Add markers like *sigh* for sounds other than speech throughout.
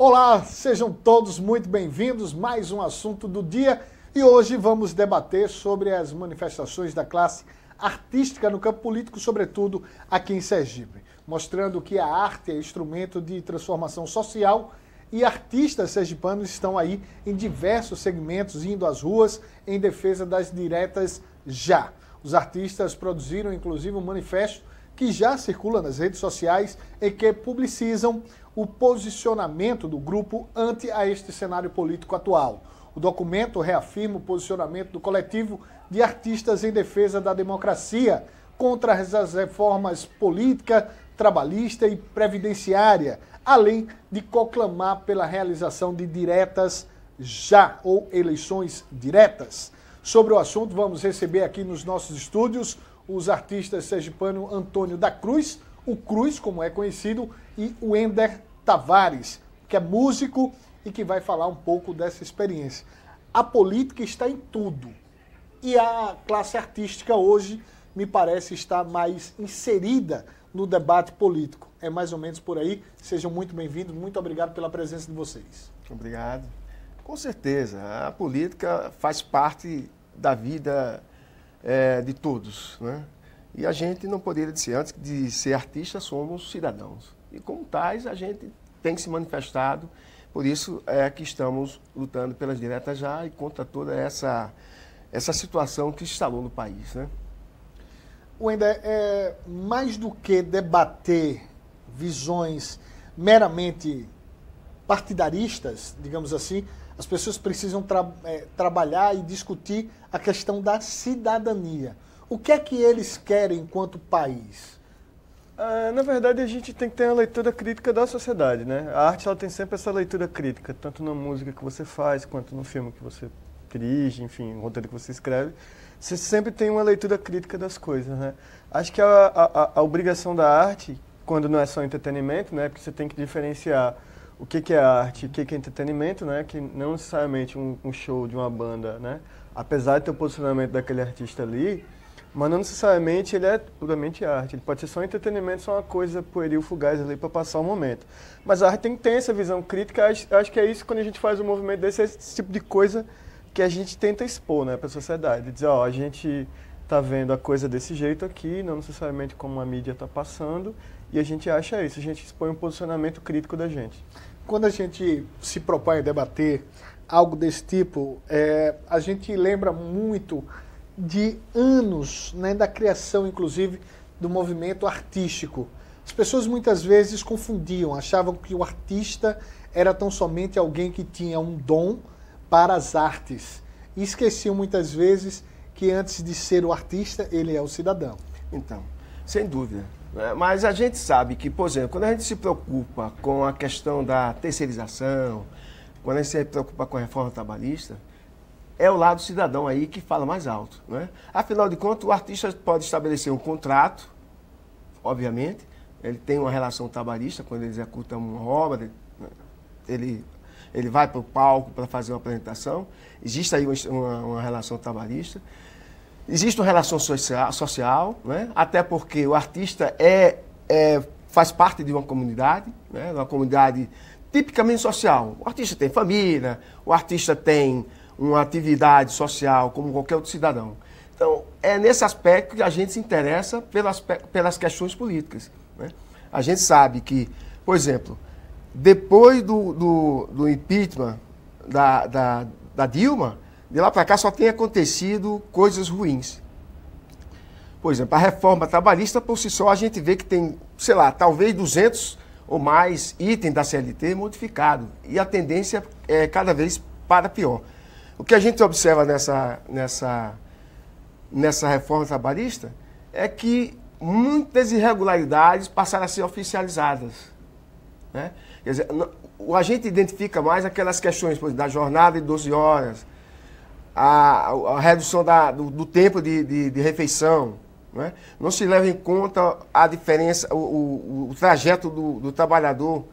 Olá, sejam todos muito bem-vindos. Mais um assunto do dia e hoje vamos debater sobre as manifestações da classe artística no campo político, sobretudo aqui em Sergipe, mostrando que a arte é instrumento de transformação social e artistas sergipanos estão aí em diversos segmentos indo às ruas em defesa das diretas já. Os artistas produziram inclusive um manifesto que já circula nas redes sociais e que publicizam o posicionamento do grupo ante a este cenário político atual. O documento reafirma o posicionamento do coletivo de artistas em defesa da democracia contra as reformas política, trabalhista e previdenciária, além de conclamar pela realização de diretas já ou eleições diretas. Sobre o assunto, vamos receber aqui nos nossos estúdios os artistas sergipano Antônio da Cruz, o Cruz, como é conhecido, e o Ender Tavares, que é músico e que vai falar um pouco dessa experiência. A política está em tudo. E a classe artística hoje, me parece, está mais inserida no debate político. É mais ou menos por aí. Sejam muito bem-vindos. Muito obrigado pela presença de vocês. Obrigado. Com certeza. A política faz parte da vida é, de todos. Né? E a gente não poderia dizer, antes de ser artista, somos cidadãos. E como tais, a gente tem se manifestado, por isso é que estamos lutando pelas diretas já e contra toda essa, essa situação que instalou no país. Né? Wender, é, mais do que debater visões meramente partidaristas, digamos assim, as pessoas precisam tra é, trabalhar e discutir a questão da cidadania. O que é que eles querem enquanto país? Ah, na verdade, a gente tem que ter uma leitura crítica da sociedade, né? A arte ela tem sempre essa leitura crítica, tanto na música que você faz, quanto no filme que você dirige, enfim, no roteiro que você escreve. Você sempre tem uma leitura crítica das coisas, né? Acho que a, a, a obrigação da arte, quando não é só entretenimento, né? Porque você tem que diferenciar o que, que é arte, o que, que é entretenimento, né? Que não necessariamente um, um, show de uma banda, né? Apesar de ter o posicionamento daquele artista ali, mas não necessariamente ele é puramente arte. Ele pode ser só entretenimento, só uma coisa pueril, fugaz ali para passar o momento. Mas a arte tem que ter essa visão crítica. Acho, acho que é isso quando a gente faz um movimento desse, esse tipo de coisa que a gente tenta expor, né, para a sociedade. Dizer, ó, a gente está vendo a coisa desse jeito aqui, não necessariamente como a mídia está passando, e a gente acha isso, a gente expõe um posicionamento crítico da gente quando a gente se propõe a debater algo desse tipo, é, a gente lembra muito de anos né, da criação, inclusive, do movimento artístico. As pessoas muitas vezes confundiam, achavam que o artista era tão somente alguém que tinha um dom para as artes. E esqueciam muitas vezes que antes de ser o artista, ele é o cidadão. Então, sem dúvida. Né? Mas a gente sabe que, por exemplo, quando a gente se preocupa com a questão da terceirização, quando a gente se preocupa com a reforma trabalhista, é o lado cidadão aí que fala mais alto. Né? Afinal de contas, o artista pode estabelecer um contrato, obviamente, ele tem uma relação trabalhista quando ele executa uma obra, ele, ele vai para o palco para fazer uma apresentação, existe aí uma, uma relação trabalhista. Existe uma relação social, social né? até porque o artista é, é, faz parte de uma comunidade, né? uma comunidade tipicamente social. O artista tem família, o artista tem uma atividade social como qualquer outro cidadão. Então, é nesse aspecto que a gente se interessa pelas, pelas questões políticas. Né? A gente sabe que, por exemplo, depois do, do, do impeachment da, da, da Dilma, de lá para cá só tem acontecido coisas ruins. Por exemplo, a reforma trabalhista, por si só, a gente vê que tem, sei lá, talvez 200 ou mais itens da CLT modificados. E a tendência é cada vez para pior. O que a gente observa nessa, nessa, nessa reforma trabalhista é que muitas irregularidades passaram a ser oficializadas. Né? Quer dizer, a gente identifica mais aquelas questões exemplo, da jornada de 12 horas, a, a redução da, do, do, tempo de, de, de refeição. Né? Não se leva em conta a diferença, o, o, o trajeto do, do, trabalhador.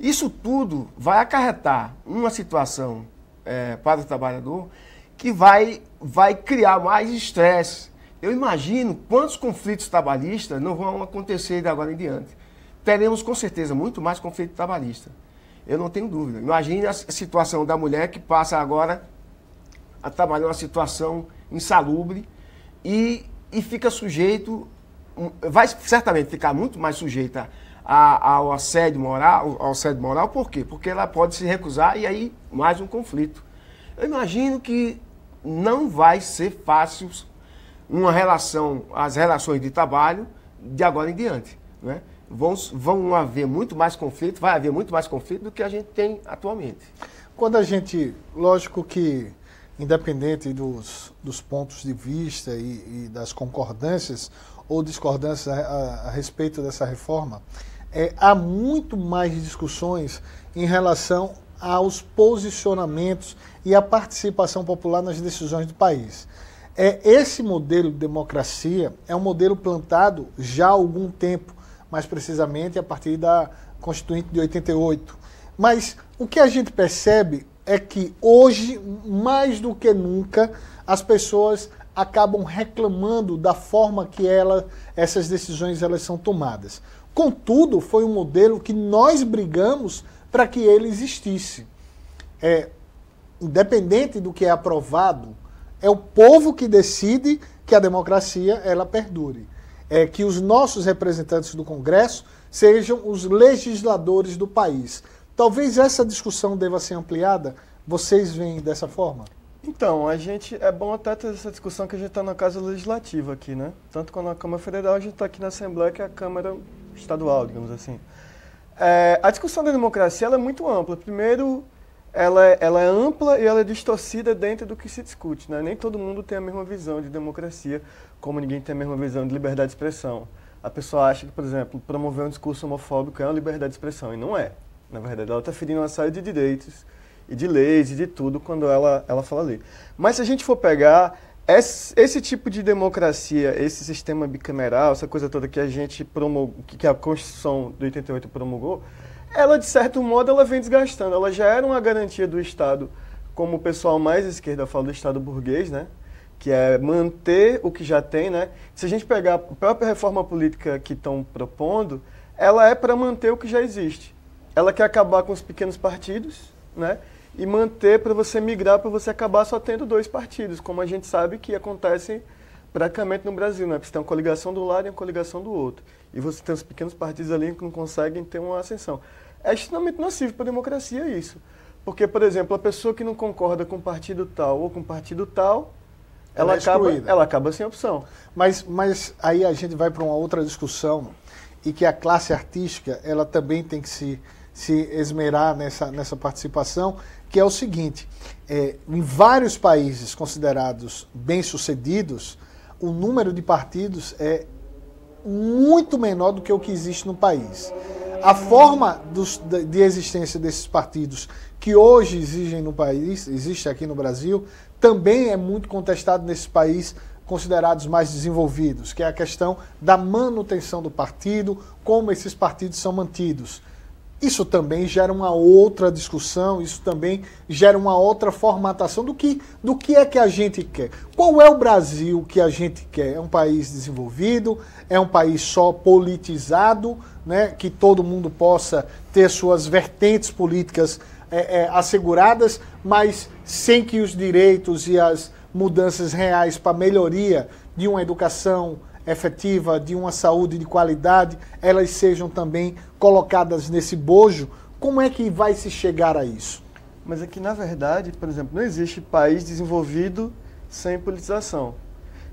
Isso tudo vai acarretar uma situação é, para o trabalhador que vai, vai criar mais estresse. Eu imagino quantos conflitos trabalhistas não vão acontecer de agora em diante. Teremos com certeza muito mais conflito trabalhista. Eu não tenho dúvida. Imagine a situação da mulher que passa agora a trabalhar uma situação insalubre e, e fica sujeito, vai certamente ficar muito mais sujeita a, ao assédio moral, ao assédio moral, por quê? Porque ela pode se recusar e aí mais um conflito. Eu imagino que não vai ser fácil uma relação, as relações de trabalho de agora em diante. Né? Vão, vão haver muito mais conflito, vai haver muito mais conflito do que a gente tem atualmente. Quando a gente, lógico que, independente dos, dos pontos de vista e, e das concordâncias ou discordâncias a, a, a respeito dessa reforma, é, há muito mais discussões em relação aos posicionamentos e à participação popular nas decisões do país. É, esse modelo de democracia é um modelo plantado já há algum tempo, mais precisamente a partir da Constituinte de 88. Mas o que a gente percebe é que hoje, mais do que nunca, as pessoas acabam reclamando da forma que ela, essas decisões elas são tomadas. Contudo, foi um modelo que nós brigamos para que ele existisse. É, independente do que é aprovado, é o povo que decide que a democracia ela perdure. É que os nossos representantes do Congresso sejam os legisladores do país. Talvez essa discussão deva ser ampliada. Vocês veem dessa forma? Então, a gente é bom até ter essa discussão que a gente está na casa legislativa aqui, né? Tanto quando a Câmara Federal, a gente está aqui na Assembleia, que é a Câmara Estadual, digamos assim. É, a discussão da democracia é muito ampla. Primeiro, ela é, ela é ampla e ela é distorcida dentro do que se discute. Né? Nem todo mundo tem a mesma visão de democracia, como ninguém tem a mesma visão de liberdade de expressão. A pessoa acha que, por exemplo, promover um discurso homofóbico é uma liberdade de expressão, e não é. Na verdade, ela está ferindo uma série de direitos e de leis e de tudo quando ela, ela fala ali. Mas se a gente for pegar esse, esse, tipo de democracia, esse sistema bicameral, essa coisa toda que a gente promulgou, que a Constituição de 88 promulgou, ela, de certo modo, ela vem desgastando. Ela já era uma garantia do Estado, como o pessoal mais esquerda fala do Estado burguês, né? que é manter o que já tem. Né? Se a gente pegar a própria reforma política que estão propondo, ela é para manter o que já existe. Ela quer acabar com os pequenos partidos né? e manter para você migrar, para você acabar só tendo dois partidos, como a gente sabe que acontece praticamente no Brasil, né? Porque você tem uma coligação do lado e uma coligação do outro. E você tem os pequenos partidos ali que não conseguem ter uma ascensão é extremamente nocivo para a democracia isso. Porque, por exemplo, a pessoa que não concorda com um partido tal ou com um partido tal, ela, ela é acaba, ela acaba sem opção. Mas, mas aí a gente vai para uma outra discussão e que a classe artística ela também tem que se, se esmerar nessa, nessa participação, que é o seguinte, é, em vários países considerados bem-sucedidos, o número de partidos é muito menor do que o que existe no país a forma dos, de existência desses partidos que hoje exigem no país, existe aqui no Brasil, também é muito contestado nesses países considerados mais desenvolvidos, que é a questão da manutenção do partido, como esses partidos são mantidos. Isso também gera uma outra discussão, isso também gera uma outra formatação do que, do que é que a gente quer. Qual é o Brasil que a gente quer? É um país desenvolvido? É um país só politizado, né? que todo mundo possa ter suas vertentes políticas é, é, asseguradas, mas sem que os direitos e as mudanças reais para melhoria de uma educação efetiva, de uma saúde de qualidade, elas sejam também colocadas nesse bojo, como é que vai se chegar a isso? Mas é que, na verdade, por exemplo, não existe país desenvolvido sem politização.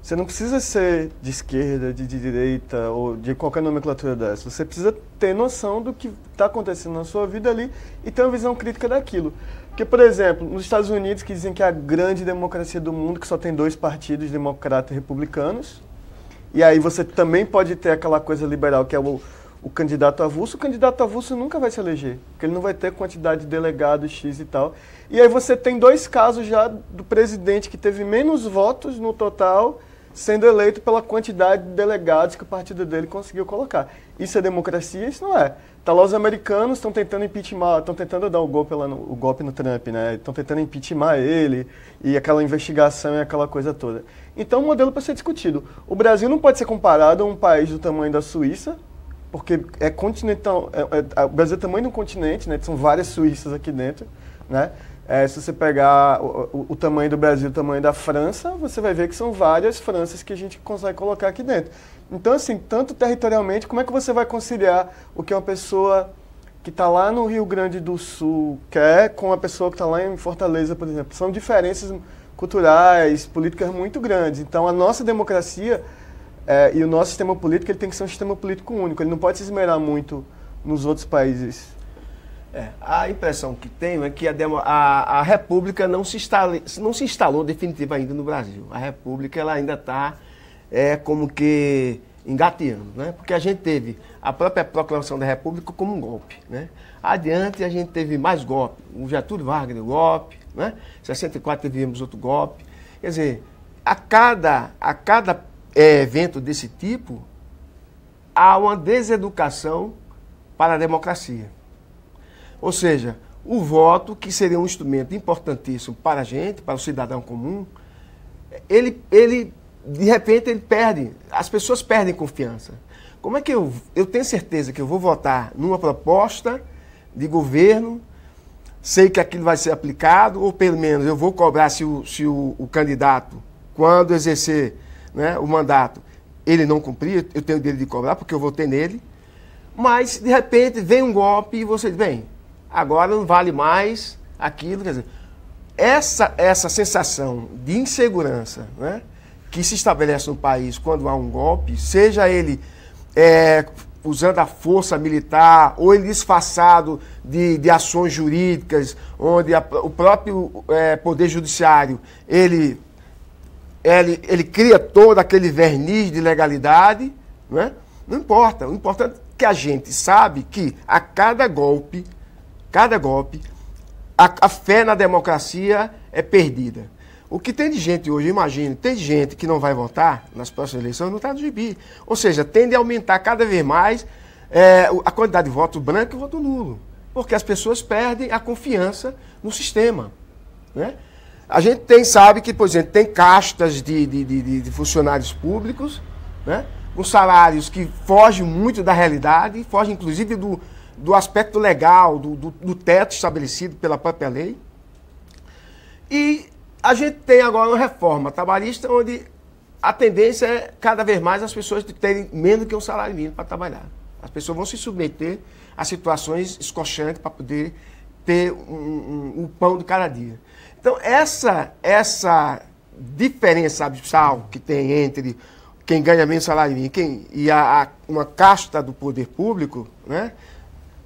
Você não precisa ser de esquerda, de, direita ou de qualquer nomenclatura dessa. Você precisa ter noção do que está acontecendo na sua vida ali e ter uma visão crítica daquilo. Porque, por exemplo, nos Estados Unidos, que dizem que é a grande democracia do mundo, que só tem dois partidos, democratas e republicanos, e aí você também pode ter aquela coisa liberal que é o, o candidato avulso. O candidato avulso nunca vai se eleger, porque ele não vai ter quantidade de delegados X e tal. E aí você tem dois casos já do presidente que teve menos votos no total sendo eleito pela quantidade de delegados que o partido dele conseguiu colocar. Isso é democracia? Isso não é. Tá lá os americanos estão tentando impeachment, estão tentando dar o golpe, lá no, o golpe no Trump, né? Estão tentando impeachment ele e aquela investigação e aquela coisa toda. Então, um modelo para ser discutido. O Brasil não pode ser comparado a um país do tamanho da Suíça, porque é continental, é, é, o Brasil é tamanho de um continente, né? São várias Suíças aqui dentro, né? É, se você pegar o, o, o, tamanho do Brasil, o tamanho da França, você vai ver que são várias Franças que a gente consegue colocar aqui dentro. Então, assim, tanto territorialmente, como é que você vai conciliar o que uma pessoa que está lá no Rio Grande do Sul quer com a pessoa que está lá em Fortaleza, por exemplo? São diferenças culturais, políticas muito grandes. Então, a nossa democracia é, e o nosso sistema político ele tem que ser um sistema político único. Ele não pode se esmerar muito nos outros países. É, a impressão que tenho é que a, demo, a, a República não se, instale, não se instalou definitiva ainda no Brasil. A República ela ainda está é, como que engateando, né? porque a gente teve a própria proclamação da República como um golpe. Né? Adiante a gente teve mais golpe. O Getúlio Vargas deu golpe, né? em 64 tivemos outro golpe. Quer dizer, a cada, a cada é, evento desse tipo, há uma deseducação para a democracia. Ou seja, o voto, que seria um instrumento importantíssimo para a gente, para o cidadão comum, ele, ele de repente, ele perde, as pessoas perdem confiança. Como é que eu, eu tenho certeza que eu vou votar numa proposta de governo, sei que aquilo vai ser aplicado, ou pelo menos eu vou cobrar se o, se o, o candidato, quando exercer né, o mandato, ele não cumprir, eu tenho o direito de cobrar, porque eu votei nele. Mas, de repente, vem um golpe e você diz, bem, agora não vale mais aquilo. Quer dizer, essa, essa sensação de insegurança né, que se estabelece no país quando há um golpe, seja ele é, usando a força militar ou ele disfarçado de, de ações jurídicas, onde a, o próprio é, Poder Judiciário ele, ele, ele cria todo aquele verniz de legalidade, né? não importa. O importante é que a gente sabe que a cada golpe cada golpe, a, a fé na democracia é perdida. O que tem de gente hoje, imagine, tem gente que não vai votar nas próximas eleições, não está no gibi. Ou seja, tende a aumentar cada vez mais é, a quantidade de voto branco e voto nulo. Porque as pessoas perdem a confiança no sistema. Né? A gente tem, sabe que, por exemplo, tem castas de, de, de, de funcionários públicos, né? com salários que fogem muito da realidade, fogem inclusive do, do aspecto legal, do, do, do, teto estabelecido pela própria lei. E a gente tem agora uma reforma trabalhista onde a tendência é cada vez mais as pessoas terem menos que um salário mínimo para trabalhar. As pessoas vão se submeter a situações escochantes para poder ter um, um, um, pão de cada dia. Então, essa, essa diferença abissal que tem entre quem ganha menos salário mínimo quem, e a, a, uma casta do poder público, né,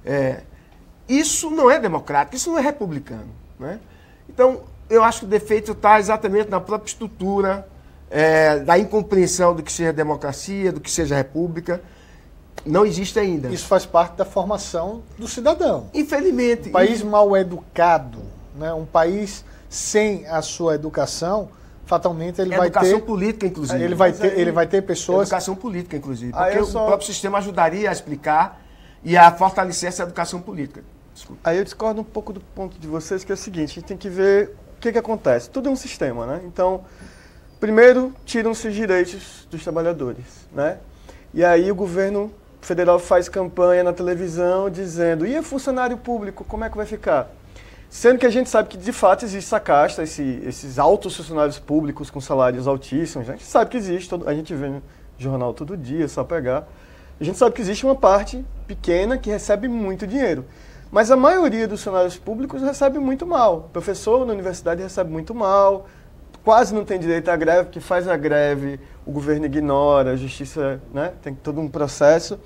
é, isso não é democrático, isso não é republicano. Né? Então, eu acho que o defeito está exatamente na própria estrutura, é, da incompreensão do que seja democracia, do que seja república. Não existe ainda. Isso faz parte da formação do cidadão. Infelizmente. Um país mal educado, né? um país sem a sua educação, fatalmente ele vai ter. Educação política, inclusive. Ele vai, ter, aí, ele vai ter pessoas. Educação política, inclusive. Porque só... o próprio sistema ajudaria a explicar e a fortalecer essa educação política. Desculpa. Aí eu discordo um pouco do ponto de vocês, que é o seguinte, a gente tem que ver que, que acontece. Tudo é um sistema, né? Então, primeiro, tiram-se os direitos dos trabalhadores, né? E aí o governo federal faz campanha na televisão dizendo, e o funcionário público, como é que vai ficar? Sendo que a gente sabe que de fato existe essa casta, esse, esses altos funcionários públicos com salários altíssimos. A gente sabe que existe, a gente vê no jornal todo dia, é só pegar. A gente sabe que existe uma parte pequena que recebe muito dinheiro. Mas a maioria dos funcionários públicos recebe muito mal. O professor na universidade recebe muito mal, quase não tem direito à greve, que faz a greve, o governo ignora, a justiça né, tem todo um processo.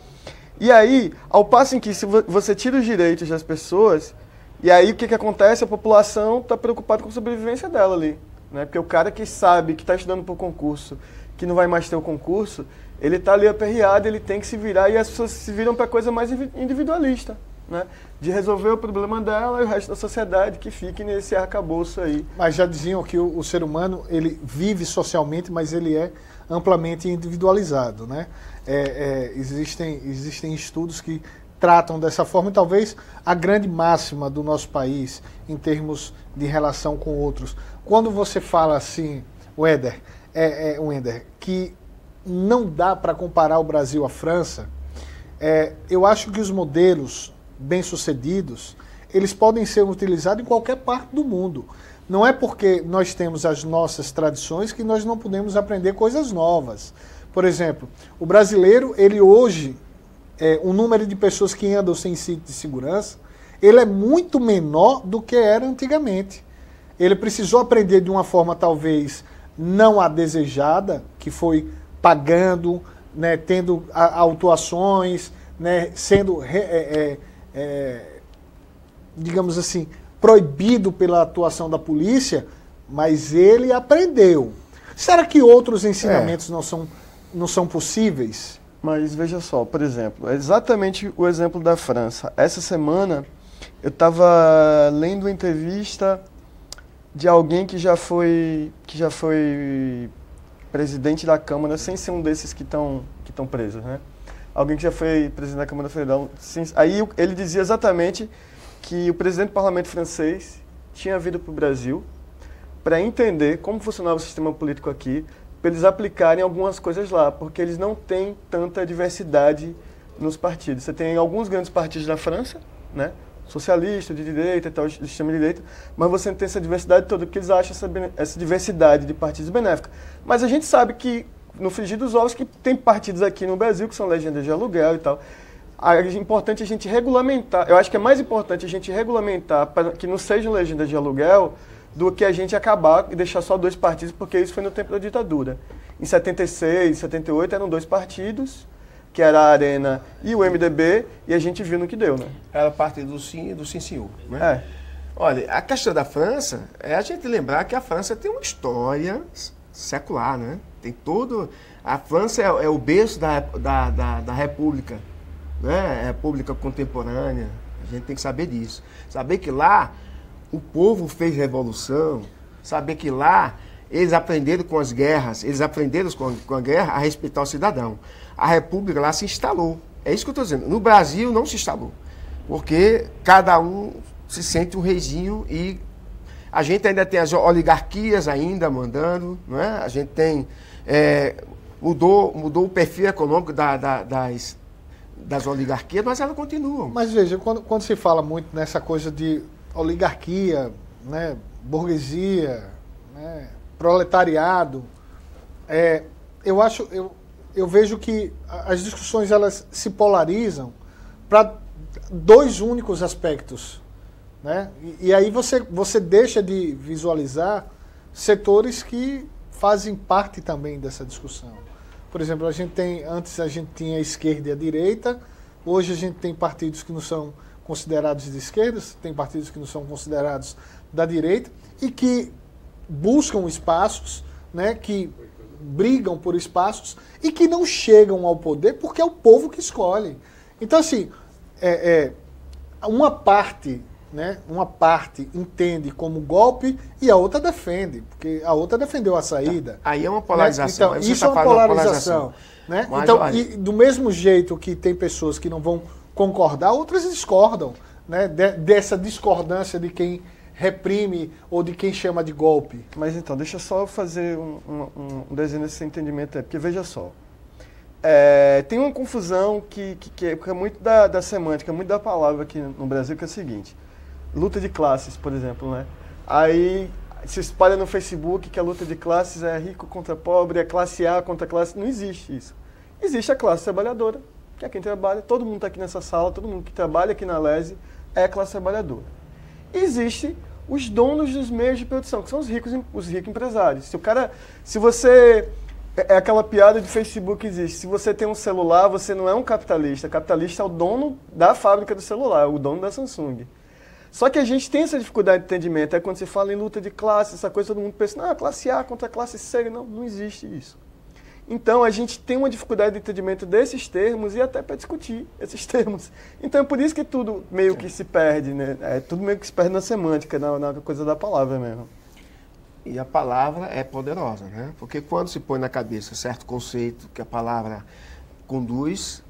E aí, ao passo em que se você tira os direitos das pessoas, e aí o que, que acontece? A população está preocupada com a sobrevivência dela ali. Né? Porque o cara que sabe que está estudando para o concurso, que não vai mais ter o concurso, ele está ali aperreado, ele tem que se virar e as pessoas se viram para coisa mais individualista, né? De resolver o problema dela e o resto da sociedade que fique nesse arcabouço aí. Mas já diziam que o, o ser humano ele vive socialmente, mas ele é amplamente individualizado, né? É, é, existem, existem estudos que tratam dessa forma e talvez a grande máxima do nosso país em termos de relação com outros. Quando você fala assim, Weder, é, é, Wender, que não dá para comparar o Brasil à França, É, eu acho que os modelos bem-sucedidos, eles podem ser utilizados em qualquer parte do mundo. Não é porque nós temos as nossas tradições que nós não podemos aprender coisas novas. Por exemplo, o brasileiro, ele hoje, é, o número de pessoas que andam sem cinto de segurança, ele é muito menor do que era antigamente. Ele precisou aprender de uma forma talvez não a desejada, que foi pagando, né, tendo autuações, né, sendo, é, é, é, digamos assim, proibido pela atuação da polícia, mas ele aprendeu. Será que outros ensinamentos é. não, são, não são possíveis? Mas veja só, por exemplo, é exatamente o exemplo da França. Essa semana eu estava lendo uma entrevista de alguém que já foi que já foi presidente da Câmara sem ser um desses que estão que estão presos, né? Alguém que já foi presidente da Câmara Federal. Sem, aí ele dizia exatamente que o presidente do Parlamento francês tinha vindo para o Brasil para entender como funcionava o sistema político aqui, para eles aplicarem algumas coisas lá, porque eles não têm tanta diversidade nos partidos. Você tem alguns grandes partidos na França, né? socialista, de direita e tal, de de direita, mas você não tem essa diversidade toda, porque eles acham essa, essa diversidade de partidos benéfica. Mas a gente sabe que, no frigir dos ovos, que tem partidos aqui no Brasil que são legendas de aluguel e tal. É importante a gente regulamentar, eu acho que é mais importante a gente regulamentar para que não sejam legendas de aluguel do que a gente acabar e deixar só dois partidos, porque isso foi no tempo da ditadura. Em 76, 78 eram dois partidos, que era a Arena e o MDB, e a gente viu no que deu, né? Era parte do Sim do Sim Senhor, né? É. Olha, a questão da França é a gente lembrar que a França tem uma história secular, né? Tem todo... A França é, é o berço da, da, da, da República, né? República contemporânea. A gente tem que saber disso. Saber que lá o povo fez revolução, saber que lá eles aprenderam com as guerras, eles aprenderam com, com a guerra a respeitar o cidadão a República lá se instalou. É isso que eu estou dizendo. No Brasil não se instalou. Porque cada um se sente um reizinho e a gente ainda tem as oligarquias ainda mandando, não é? A gente tem. É, mudou, mudou o perfil econômico da, da, das, das oligarquias, mas elas continuam. Mas veja, quando, quando se fala muito nessa coisa de oligarquia, né, burguesia, né, proletariado, é, eu acho, eu, eu vejo que as discussões elas se polarizam para dois únicos aspectos. Né? E, e, aí você, você deixa de visualizar setores que fazem parte também dessa discussão. Por exemplo, a gente tem, antes a gente tinha a esquerda e a direita, hoje a gente tem partidos que não são considerados de esquerda, tem partidos que não são considerados da direita e que buscam espaços né, que brigam por espaços e que não chegam ao poder porque é o povo que escolhe. Então, assim, é, é, uma parte, né, uma parte entende como golpe e a outra defende, porque a outra defendeu a saída. Aí é uma polarização. Né? Então, isso tá é uma polarização. Né? então, e, do mesmo jeito que tem pessoas que não vão concordar, outras discordam né, de, dessa discordância de quem reprime ou de quem chama de golpe. Mas então, deixa só fazer um, um, um desenho nesse entendimento aí, porque veja só. É, tem uma confusão que, que, que, é, que é muito da, da semântica, muito da palavra aqui no Brasil, que é o seguinte. Luta de classes, por exemplo, né? Aí se espalha no Facebook que a luta de classes é rico contra pobre, é classe A contra classe... Não existe isso. Existe a classe trabalhadora, que é quem trabalha, todo mundo está aqui nessa sala, todo mundo que trabalha aqui na LESE é classe trabalhadora. Existe os donos dos meios de produção, que são os ricos, os ricos empresários. Se o cara, se você é, é aquela piada de Facebook que existe. Se você tem um celular, você não é um capitalista. Capitalista é o dono da fábrica do celular, o dono da Samsung. Só que a gente tem essa dificuldade de entendimento. É quando você fala em luta de classe, essa coisa, todo mundo pensa, não, classe A contra classe C. Não, não existe isso. Então, a gente tem uma dificuldade de entendimento desses termos e até para discutir esses *laughs* termos. Então, é por isso que tudo meio que se perde, né? É, tudo meio que se perde na semântica, na, na coisa da palavra mesmo. E a palavra é poderosa, né? Porque quando se põe na cabeça certo conceito que a palavra conduz,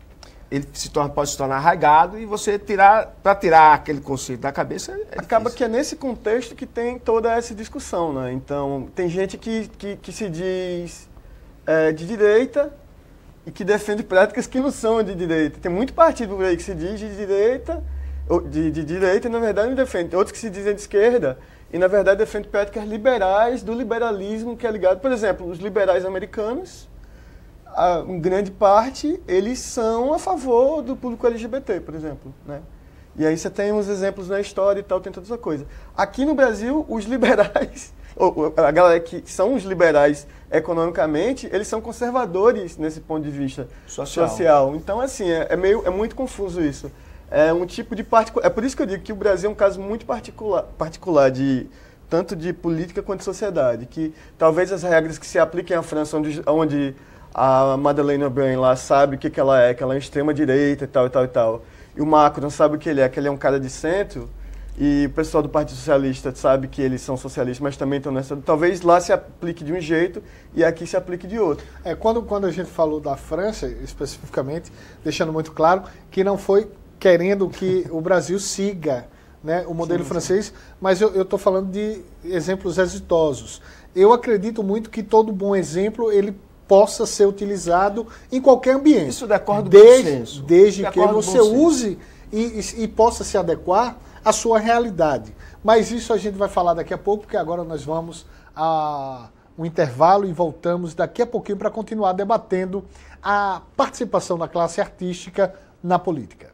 ele se torna, pode se tornar arraigado e você tirar, para tirar aquele conceito da cabeça. É Acaba difícil. que é nesse contexto que tem toda essa discussão, né? Então, tem gente que, que, que se diz é, de direita e que defende práticas que não são de direita. Tem muito partido por aí que se diz de direita, de, de direita e na verdade não defende. Tem outros que se dizem de esquerda e na verdade defende práticas liberais do liberalismo que é ligado, por exemplo, os liberais americanos, a, em grande parte, eles são a favor do público LGBT, por exemplo, né? E aí você tem uns exemplos na história e tal, tem toda essa coisa. Aqui no Brasil, os liberais, *laughs* a galera que são os liberais economicamente, eles são conservadores nesse ponto de vista social. social. Então, assim, é, é, meio, é muito confuso isso. É um tipo de particular. É por isso que eu digo que o Brasil é um caso muito particular, particular de tanto de política quanto de sociedade. Que talvez as regras que se apliquem à França, onde, onde a Madeleine Albright lá sabe o que, que ela é, que ela é extrema direita e tal e tal e tal e o Macron sabe o que ele é, que ele é um cara de centro, e o pessoal do Partido Socialista sabe que eles são socialistas, mas também estão nessa. Talvez lá se aplique de um jeito e aqui se aplique de outro. É, quando, quando a gente falou da França, especificamente, deixando muito claro que não foi querendo que o Brasil *laughs* siga né, o modelo sim, francês, sim. mas eu estou falando de exemplos exitosos. Eu acredito muito que todo bom exemplo ele possa ser utilizado em qualquer ambiente. Isso de acordo com desde, senso. Desde de que você use e, e, e possa se adequar à sua realidade. Mas isso a gente vai falar daqui a pouco, porque agora nós vamos a um intervalo e voltamos daqui a pouquinho para continuar debatendo a participação da classe artística na política.